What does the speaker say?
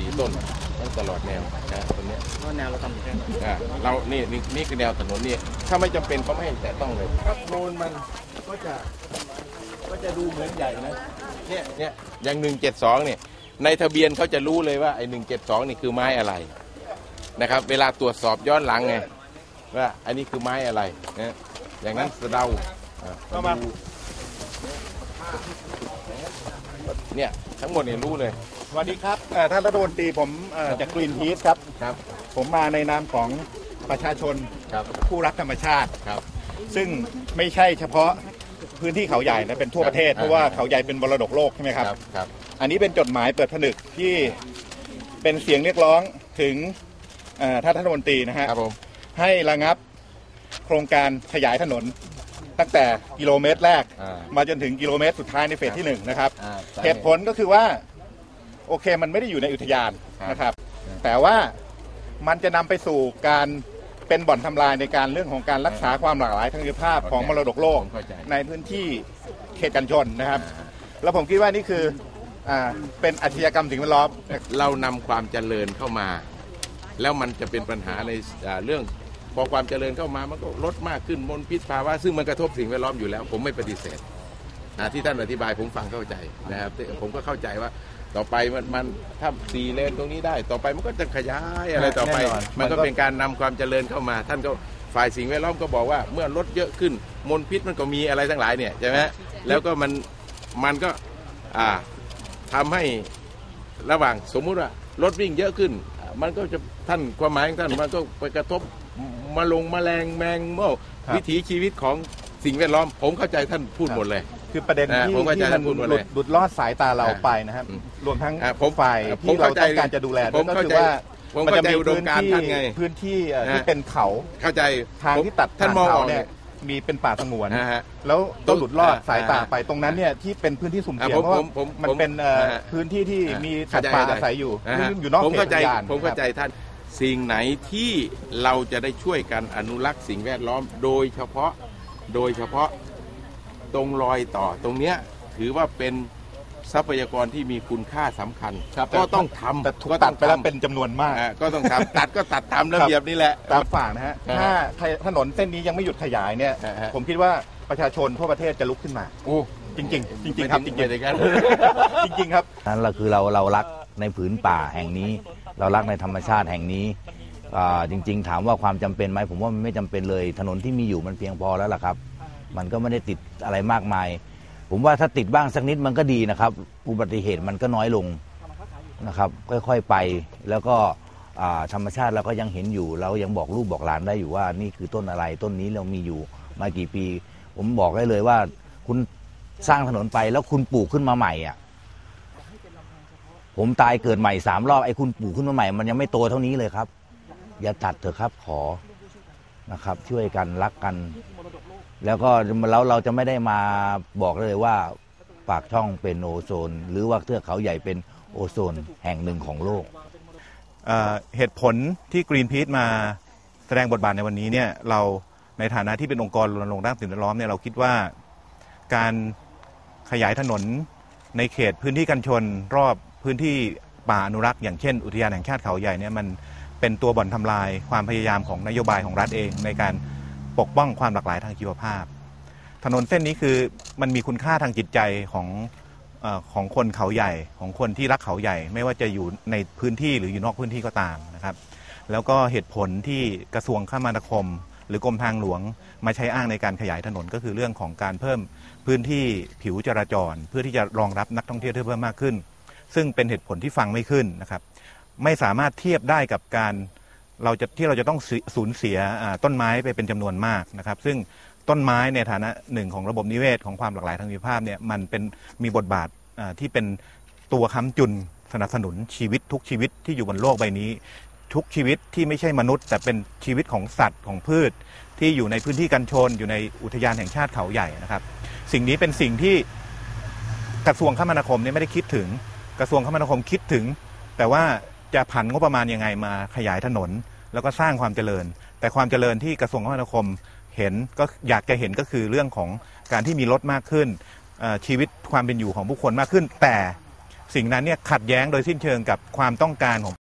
สีต้นตลอดแนวนะตรงนี้ยว่แนวเราทำองแค่นอ่าเรานี่นี่นี่คือแนวถนนนี่ถ้าไม่จำเป็นก็ไม่แตะต้องเลยทับโคลนมันก็จะก็จะดูเหมือนใหญ่นะเนี่ยเนี่ยอย่างหนึ่งเจ็ดสองเนี่ยในทะเบียนเขาจะรู้เลยว่าไอ้หนึ่งเจ็ดสองนี่คือไม้อะไรนะครับ เวลาตรวจสอบย้อนหลังไงว่าอันนี้คือไม้อะไรนะอย่างนั้นสะเดาอะ ก็มา เนี่ยทั้งหมดเนี่ยรู้เลย สวัสดีครับเอ่อท่านรัฐมนตรีผมเอ่อจากกรีนพีซครับ ครับ ผมมาในนามของประชาชนครับ ผู้รักธรรมชาติ ครับ ซึ่งไม่ใช่เฉพาะพื้นที่เขาใหญ่นะเป็นทั่วประเทศ ครับ เพราะว่าเขาใหญ่เป็นมรดกโลกใช่ไหมครับ ครับ อันนี้เป็นจดหมายเปิดผนึกที่เป็นเสียงเรียกร้องถึงเอ่อท่านรัฐมนตรีนะฮะครับผม ให้ระงับโครงการขยายถนน ตั้งแต่กิโลเมตรแรก อ่า มาจนถึงกิโลเมตรสุดท้ายในเฟสที่หนึ่งนะครับอ่าสาเหตุผลก็คือว่าโอเคมันไม่ได้อยู่ในอุทยานครับนะครับ แต่ว่ามันจะนำไปสู่การเป็นบ่อนทำลายในการเรื่องของการรักษาความหลากหลายทางชีวภาพของมรดกโลก ผมเข้าใจ ในพื้นที่เขตกันชนนะครับ แล้วผมคิดว่านี่คืออ่าเป็นอาชญากรรมสิ่งแวดล้อม เรานำความเจริญเข้ามา แล้วมันจะเป็นปัญหาในอ่าเรื่อง พอความเจริญเข้ามามันก็ลดมากขึ้นมลพิษภาวะซึ่งมันกระทบสิ่งแวดล้อมอยู่แล้ว ผมไม่ปฏิเสธอ่าที่ท่านอธิบายผมฟังเข้าใจนะครับแต่ผมก็เข้าใจว่าต่อไปมันมันถ้าสี่เลนตรงนี้ได้ ต่อไปมันก็จะขยายอะไรต่อไปแน่นอนมันก็มันก็เป็นการนำความเจริญเข้ามา ท่านก็ฝ่ายสิ่งแวดล้อมก็บอกว่า เมื่อรถเยอะขึ้นมลพิษมันก็มีอะไรทั้งหลายเนี่ยใช่ไหมแล้วก็มันมันก็อ่าทำให้ระหว่างสมมุติว่า รถวิ่งเยอะขึ้นอ่ามันก็จะ ท่านความหมายของท่านมันก็ไปกระทบมาลงแมลงแมงเม่าครับ วิถีชีวิตของสิ่งแวดล้อม ผมเข้าใจท่านพูดหมดเลย คือประเด็นอ่าที่ผมเข้าใจที่มันท่านพูดหมดหเลลุยดหลุดลอดสายตาเราอ่าไปนะครับ อืมรวมทั้งอ่าผมฝ่ายผมที่เราเข้าใจต้องการจะดูแลผมก็เข้าคือใจว่าผมมันเข้าจะใจมีอุดมพื้นการณ์ที่ท่านไงพื้นที่เอ่อฮะที่เป็นเขาเข้าใจทางผมที่ตัดท่านมองอเขาอกเนี่เนี่ยยมีเป็นป่าสงวน นะฮะ แล้วต้องหลุดลอดอ่าสายตาอ่าไปตรงนั้นเนี่ยที่เป็นพื้นที่สุ่มเสี่ยงอ่าผมเพราะว่าผมผมมันผมเป็นเอ่ออ่าพื้นที่ที่อ่ามีมีสัตว์ป่าอาศัยอยู่นะฮะซึ่งอยู่นอกผมเขตเข้าใจอุทยานผมเข้าใจนะครับท่าน สิ่งไหนที่เราจะได้ช่วยกันอนุรักษ์สิ่งแวดล้อม โดยเฉพาะโดยเฉพาะตรงรอยต่อตรงเนี้ยถือว่าเป็นทรัพยากรที่มีคุณค่าสำคัญ ครับก็ต้องทำแต่ถูกก็ตัอดงไปแล้วทำเป็นจำนวนมาก อ่าก็ต้องทำตัดก็ตัดตามระเบียบนี่แหละ ตามฝากนะฮะอ่าถ้าถนนเส้นนี้ยังไม่หยุดขยายเนี่ยอ่าฮะ ผมคิดว่าประชาชนทั่วประเทศจะลุกขึ้นมา โอ้จริงๆจริงๆครับจริงไม่ได้กันๆจริง ๆ ครับ นั้นเราคือเราเรารักในผืนป่าแห่งนี้ เรารักในธรรมชาติแห่งนี้จริง ๆ ถามว่าความจำเป็นไหมผมว่ามันไม่จำเป็นเลย ถนนที่มีอยู่มันเพียงพอแล้วล่ะครับ มันก็ไม่ได้ติดอะไรมากมาย ผมว่าถ้าติดบ้างสักนิดมันก็ดีนะครับ อุบัติเหตุมันก็น้อยลงนะครับ ค่อย ๆไปแล้วก็ธรรมชาติเราก็ยังเห็นอยู่ เรายังบอกลูกบอกหลานได้อยู่ว่า นี่คือต้นอะไรต้นนี้เรามีอยู่มากี่ปี ผมบอกได้เลยว่า คุณสร้างถนนไปแล้วคุณปลูกขึ้นมาใหม่อะ ผมตายเกิดใหม่สามรอบไอ้คุณปลูกขึ้นมาใหม่ มันยังไม่โตเท่านี้เลยครับ อย่าตัดเถอะครับขอนะครับ ช่วยกันรักกัน แล้วก็แล้วเราจะไม่ได้มาบอกเลยว่าปากช่องเป็นโอโซน หรือว่าเทือกเขาใหญ่เป็นโอโซนแห่งหนึ่งของโลกเอ่อเหตุผลที่กรีนพี e มาแสดงบทบาทในวันนี้เนี่ยเราในฐานะที่เป็นองค์กรรณรงค์ด้านสิ่งแวดล้อมเนี่ยเราคิดว่าการขยายถนนในเขตพื้นที่กันชนรอบ พื้นที่ป่าอนุรักษ์อย่างเช่น อุทยานแห่งชาติเขาใหญ่เนี่ยมันเป็นตัวบ่อนทำลายความพยายามของนโยบายของรัฐเอง ในการปกป้องความหลากหลายทางชีวภาพ ถนนเส้นนี้คือมันมีคุณค่าทางจิตใจของเอ่อของคนเขาใหญ่ของคนที่รักเขาใหญ่ ไม่ว่าจะอยู่ในพื้นที่หรืออยู่นอกพื้นที่ก็ตามนะครับ แล้วก็เหตุผลที่กระทรวงคมนาคม หรือกรมทางหลวงมาใช้อ้างในการขยายถนนก็คือเรื่องของการเพิ่มพื้นที่ผิวจราจร เพื่อที่จะรองรับนักท่องเที่ยวที่เพิ่มมากขึ้น ซึ่งเป็นเหตุผลที่ฟังไม่ขึ้นนะครับ ไม่สามารถเทียบได้กับการเราจะที่เราจะต้องสูญเสียต้นไม้ไปเป็นจำนวนมากนะครับ ซึ่งต้นไม้ในฐานะหนึ่งของระบบนิเวศของความหลากหลายทางชีวภาพเนี่ยมันเป็นมีบทบาทที่เป็นตัวค้ำจุนสนับสนุนชีวิตทุกชีวิตที่อยู่บนโลกใบนี้ ทุกชีวิตที่ไม่ใช่มนุษย์ แต่เป็นชีวิตของสัตว์ของพืช ที่อยู่ในพื้นที่กันชน อยู่ในอุทยานแห่งชาติเขาใหญ่นะครับ สิ่งนี้เป็นสิ่งที่กระทรวงคมนาคมเนี่ยไม่ได้คิดถึง กระทรวงคมนาคมคิดถึง แต่ว่าจะผันงบประมาณยังไงมาขยายถนน แล้วก็สร้างความเจริญ แต่ความเจริญที่กระทรวงคมนาคมเห็นก็อยากจะเห็นก็คือเรื่องของการที่มีรถมากขึ้นชีวิตความเป็นอยู่ของผู้คนมากขึ้น แต่สิ่งนั้นเนี่ยขัดแย้งโดยสิ้นเชิงกับความต้องการของ